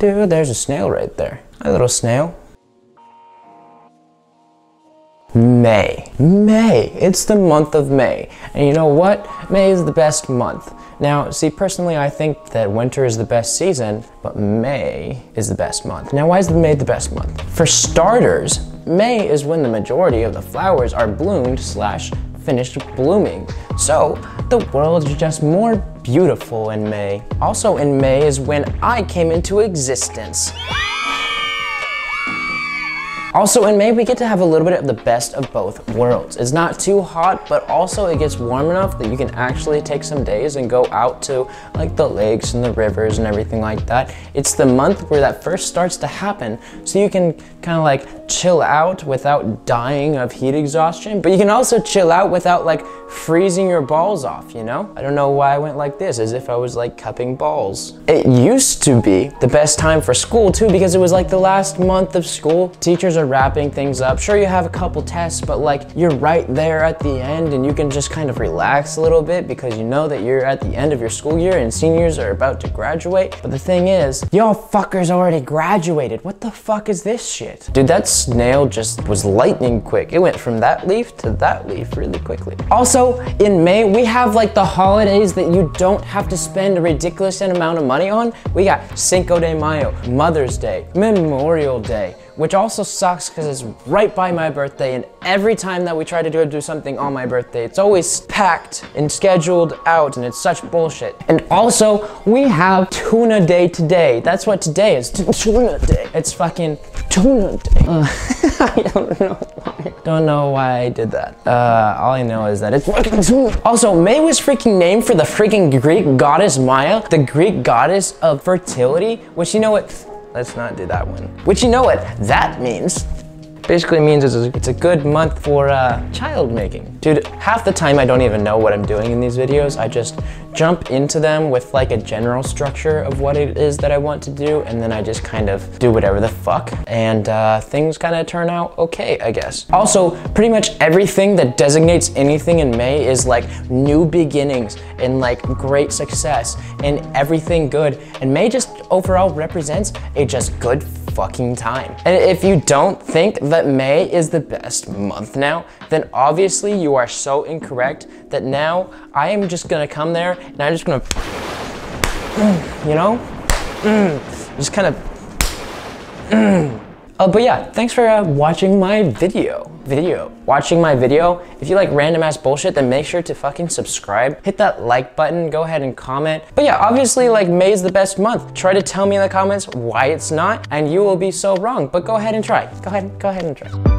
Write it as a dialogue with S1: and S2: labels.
S1: Dude, there's a snail right there. A little snail. May. May. It's the month of May. And you know what? May is the best month. Now, see, personally, I think that winter is the best season, but May is the best month. Now, why is May the best month? For starters, May is when the majority of the flowers are bloomed slash finished blooming. So, the world is just more beautiful in May. Also in May is when I came into existence. Also in May, we get to have a little bit of the best of both worlds. It's not too hot, but also it gets warm enough that you can actually take some days and go out to like the lakes and the rivers and everything like that. It's the month where that first starts to happen, so you can kind of like chill out without dying of heat exhaustion, but you can also chill out without like freezing your balls off, you know? I don't know why I went like this, as if I was like cupping balls. It used to be the best time for school too, because it was like the last month of school. Teachers are wrapping things up. Sure, you have a couple tests, but like you're right there at the end and you can just kind of relax a little bit because you know that you're at the end of your school year and seniors are about to graduate. But the thing is, y'all fuckers already graduated. What the fuck is this shit? Dude, that snail just was lightning quick. It went from that leaf to that leaf really quickly. Also, in May, we have like the holidays that you don't have to spend a ridiculous amount of money on. We got Cinco de Mayo, Mother's Day, Memorial Day, which also sucks because it's right by my birthday and every time that we try to do, do something on my birthday, it's always packed and scheduled out and it's such bullshit. And also, we have Tuna Day today. That's what today is, Tuna Day. It's fucking Tuna Day. Uh, I don't know why. Don't know why I did that. Uh, all I know is that it's fucking Tuna. Also, May was freaking named for the freaking Greek goddess Maya, the Greek goddess of fertility, which you know what, Let's not do that one. Which you know what that means. Basically means it's a, it's a good month for uh, child making. Dude, half the time I don't even know what I'm doing in these videos. I just jump into them with like a general structure of what it is that I want to do and then I just kind of do whatever the fuck and uh, things kind of turn out okay, I guess. Also, pretty much everything that designates anything in May is like new beginnings and like great success and everything good. And May just overall represents a just good fucking time. And if you don't think that May is the best month now, then obviously you are so incorrect that now I am just gonna come there and I'm just gonna, you know, just kind of, uh, but yeah, thanks for uh, watching my video. Video. Watching my video. If you like random ass bullshit, then make sure to fucking subscribe. Hit that like button. Go ahead and comment. But yeah, obviously, like May's the best month. Try to tell me in the comments why it's not, and you will be so wrong. But go ahead and try. Go ahead. Go ahead and try.